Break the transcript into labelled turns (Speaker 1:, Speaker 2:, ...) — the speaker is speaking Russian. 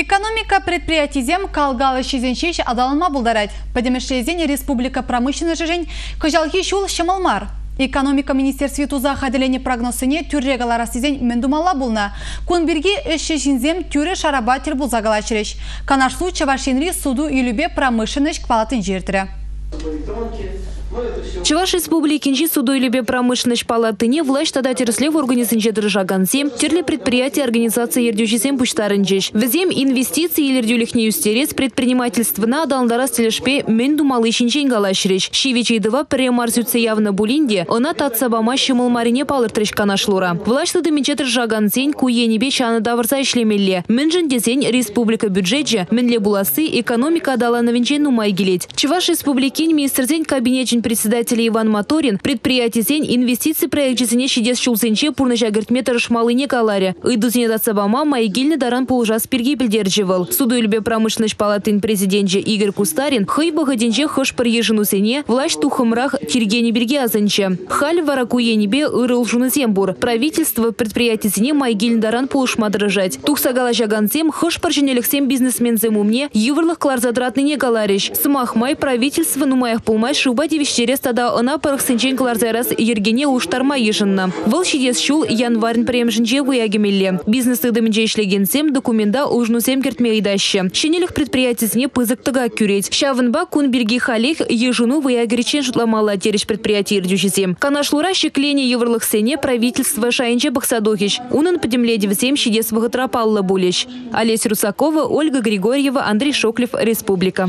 Speaker 1: Экономика предприятизем калгалы шизенчеш адалынма бұлдарад. Падемешлезен республика промышленный жежен кыжалхи шул шымалмар. Экономика министерстве туза хаделене прогнозыне түррегалара сизен мендумала бұлна. Кунберги эші жинзем түрі шарабатер бұлзагала шіреш. Канашлу суду квалатын жертірі.
Speaker 2: Чуваш республикинчи судойлебе промышленность палатыне власть тада тереслев организинче дыржагансе, терле предприятия организации ердюжисем пуштарынчеш. Везем инвестиции елердюлихне юстерец предпринимательство на адалдара стелешпе менду малышинчен галашреш. Шивичейдова премарсюце явно булинде, она татсабама шымылмарине палыртреш канашлура. Власть тады менче дыржагансен куенебе чаны давырса ишлемелле. Менжен десен республика бюджетже, менле буласы экономика адала новинчен нумай гелеть. Чуваш республикин министрзен кабинетчин председатель Иван Моторин предприятие инвестиции проект жезине шидес шулсенче пурныша гертметр шмалыне каларе. Ыйдузине датсабама майгильны даран полжас перги білдерджевал. Суду үлбе промышленность палатын президентже Игорь Кустарин хый бахаденче хыш приезжену сене власть тухымрах тиргени берге азанче. Халь варакуенебе ырыл жунызембур. Правительство предприятие сене майгильны даран полышма дырыжать. Тухсагала жагансем хыш парженелексем бизнесмензем умне юврлых кларзадратныне галарищ. Смахмай правительство нумаях пулмай шуба Иштерес тада она парықсынчен кларзерас ергене уштарма ежинна. Выл шидес шул январь премжінже куягемелле. Бизнес тыдымынже ишлегенсем документа ужну сем кертме идашы. Шенелік предприятисіне пызықтыға күрет. Шавынба күн берге халих ежину ваягеречен жұтламала тереш предприятие ирдюшесем. Канашлура шеклене еврлық сене правительство шайынже бақсадохиш. Унын пыдемледе всем шидес вағытрапалла болеш. Олесь Русакова, Ольга Григорьева, Андрей Шоклев, Республика.